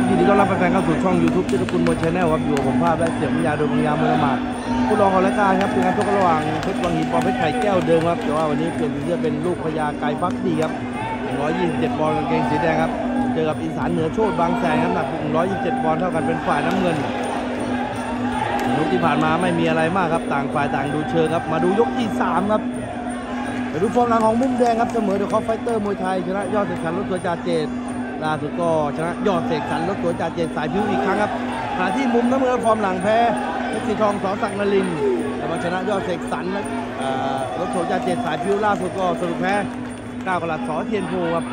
ครับยินดีต้อนรับแฟนๆเข้าสู่ช่อง YouTube ที่ตะกุลมวยชาแนลครับอยู่กับผมภาพและเสียงวิญญาโดยวิญญาณมวยละหมาดผู้รองของรายการครับเป็นการชกระหว่างเพชรวังหินปอเพชรไข่แก้วเดิมครับแต่ว่าวันนี้เปลี่ยนเสื้อเป็นลูกพญาไก่ฟักดีครับ127ปอนด์กางเกงสีแดงครับเจอกับอีสานเหนือโชดบางแสนครับหนัก127ปอนด์เท่ากันเป็นฝ่ายน้ำเงินยกที่ผ่านมาไม่มีอะไรมากครับต่างฝ่ายต่างดูเชิงครับ มาดูยกที่สามครับไปดูฟอร์มหลังของมุมแดงครับเสมอเดอะคอฟไฟเตอร์มวยไทยชนะยอดเสกสรรรถตัวจ่าเจ ล่าสุดก็ชนะยอดเสกสรรรถตัวจ่าเจตสายพิวอีกครั้งครับขณะที่มุมน้ำเงินฟอร์มหลังแพ้เพชรสีทองสอศักนรินแต่มาชนะยอดเสกสรรนะเอ่อรถตัวจ่าเจตสายพิวล่าสุดก็สรุปแพ้ก้าวกลัดสอเทียนโพครับ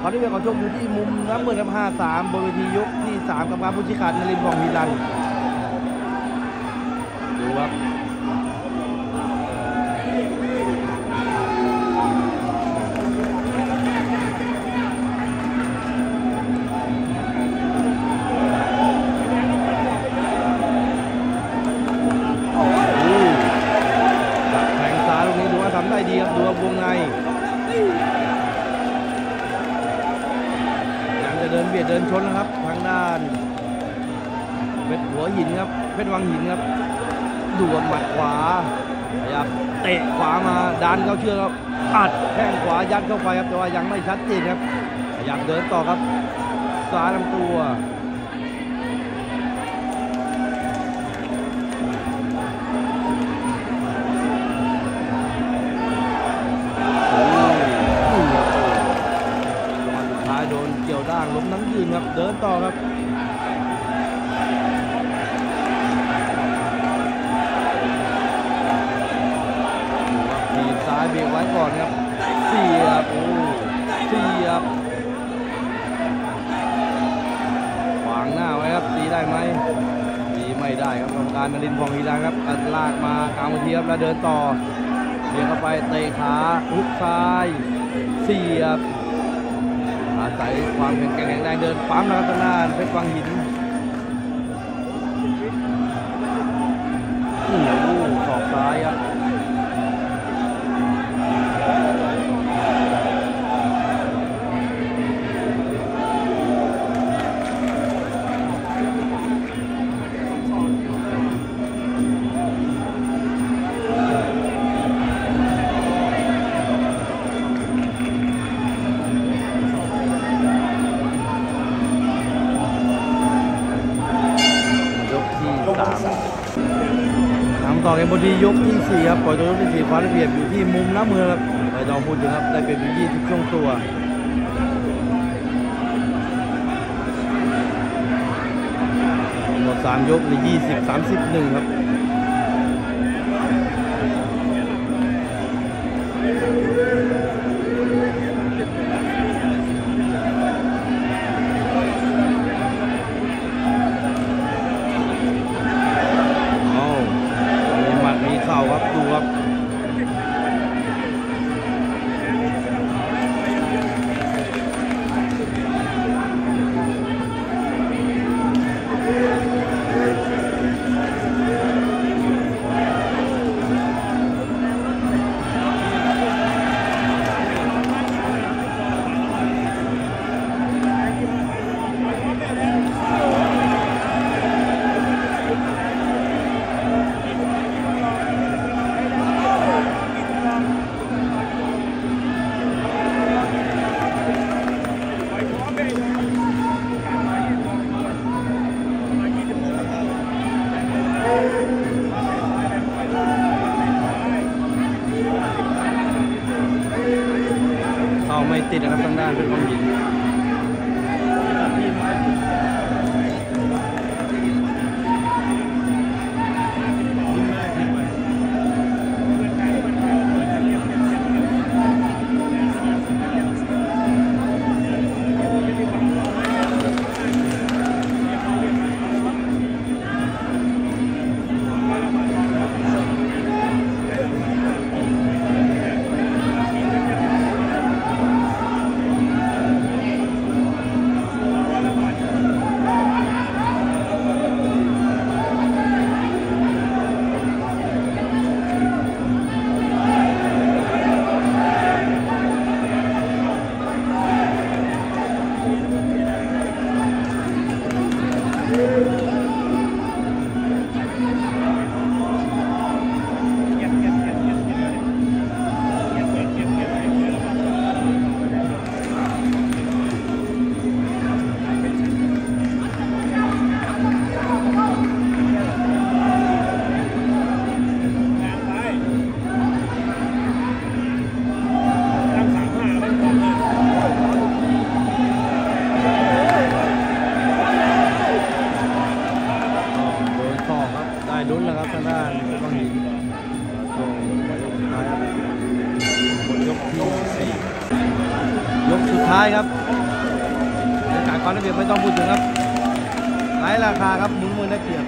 ตอนนี้เป็นของชมอยู่ที่มุมน้ำเงินครับ5-3บนเวทียกที่3กับการผู้ชี้ขาดนรินทร์วองฮีรันดูครับ วหินครับเพชรวังหินครับดวลหมัดขวาพยายามเตะขวามาดันเข้าเชือกครับอัดแข้งขวายัดเข้าไปครับแต่ว่ายังไม่ชัดเจนครับพยายามเดินต่อครับซ้ายลำตัว ลากมากลางเวทีครับแล้วเดินต่อเบียงเข้าไปเตะขาฮุกซ้ายเสียบอาศัยความแข็งแกร่งแข็งแรงเดินปั๊มนะครับทางด้านเพชรวังหิน ทำต่อกันบนที่ยกที่สี่ครับปล่อยตัวยกที่สี่ฟ้าระเบียบอยู่ที่มุมน้ำมือครับไม่ต้องพูดถึงครับได้เป็นอยู่ยี่สิบช่วงตัวหมดสามยกในยี่สิบสามสิบหนึ่งครับ mình โด ครับการความได้เปรียบไม่ต้องพูดถึงครับไร้ราคาครับหมุนมือได้เปรียบ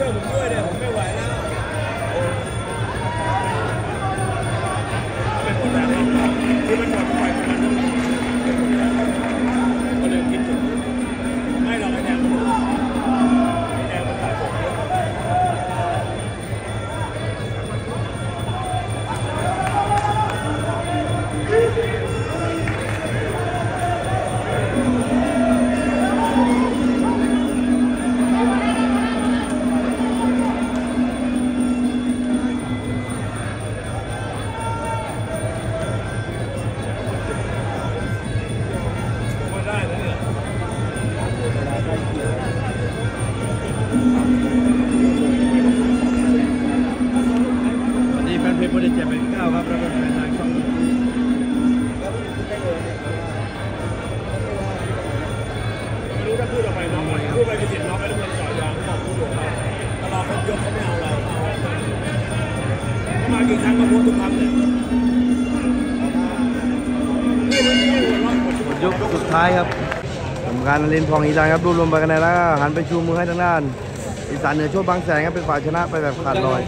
บอกเห วันนี้แฟนเพจโปรเจกต์เจ็ดเป็นเก้าครับแล้วก็แฟนทางช่องไม่รู้ถ้าพูดออกไปน้องพูดไปคือเสียงน้องไปแล้วมันจ่อยยางบอกพูดออกไปตลอดเขายกเขาไม่เอาเราเขามากี่ครั้งก็พูดทุกครั้งเลยนี่มันไม่หัวเราะหมดหมดยกสุดท้ายครับกรรมการนรินพองอีสานครับรวบรวมไปคะแนนแล้วหันไปชูมือให้ทางด้านอีสานเหนือโชคบางแสนครับเป็นฝ่ายชนะไปแบบขาดลอย